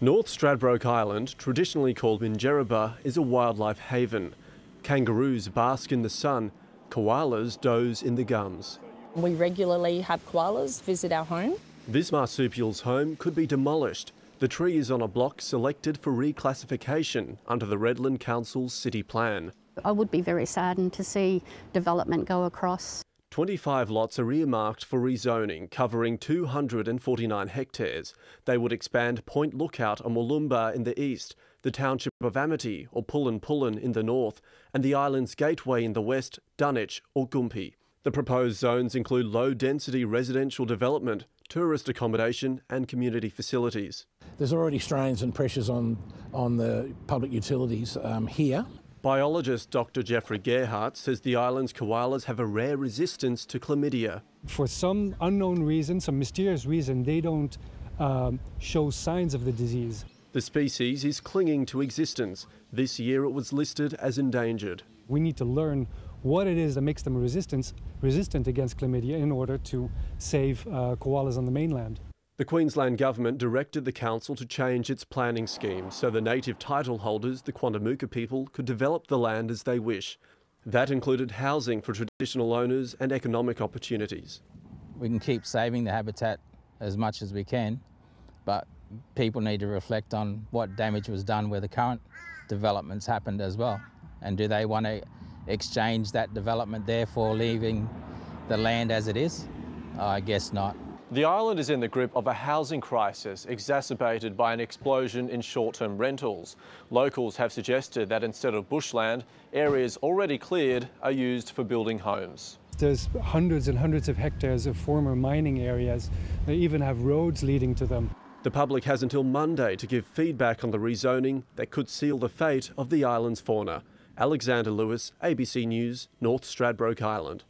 North Stradbroke Island, traditionally called Minjerribah, is a wildlife haven. Kangaroos bask in the sun, koalas doze in the gums. We regularly have koalas visit our home. This marsupial's home could be demolished. The tree is on a block selected for reclassification under the Redland Council's city plan. I would be very saddened to see development go across. 25 lots are earmarked for rezoning, covering 249 hectares. They would expand Point Lookout or Mooloomba in the east, the township of Amity or Pulan Pulan in the north, and the island's gateway in the west, Dunwich or Goompi. The proposed zones include low density residential development, tourist accommodation, and community facilities. There's already strains and pressures on, on the public utilities um, here. Biologist Dr. Jeffrey Gerhardt says the island's koalas have a rare resistance to chlamydia. For some unknown reason, some mysterious reason, they don't um, show signs of the disease. The species is clinging to existence. This year it was listed as endangered. We need to learn what it is that makes them resistant, resistant against chlamydia in order to save uh, koalas on the mainland. The Queensland Government directed the council to change its planning scheme so the native title holders, the Quandamooka people, could develop the land as they wish. That included housing for traditional owners and economic opportunities. We can keep saving the habitat as much as we can, but people need to reflect on what damage was done where the current developments happened as well. And do they want to exchange that development therefore leaving the land as it is? I guess not. The island is in the grip of a housing crisis exacerbated by an explosion in short-term rentals. Locals have suggested that instead of bushland, areas already cleared are used for building homes. There's hundreds and hundreds of hectares of former mining areas. They even have roads leading to them. The public has until Monday to give feedback on the rezoning that could seal the fate of the island's fauna. Alexander Lewis, ABC News, North Stradbroke Island.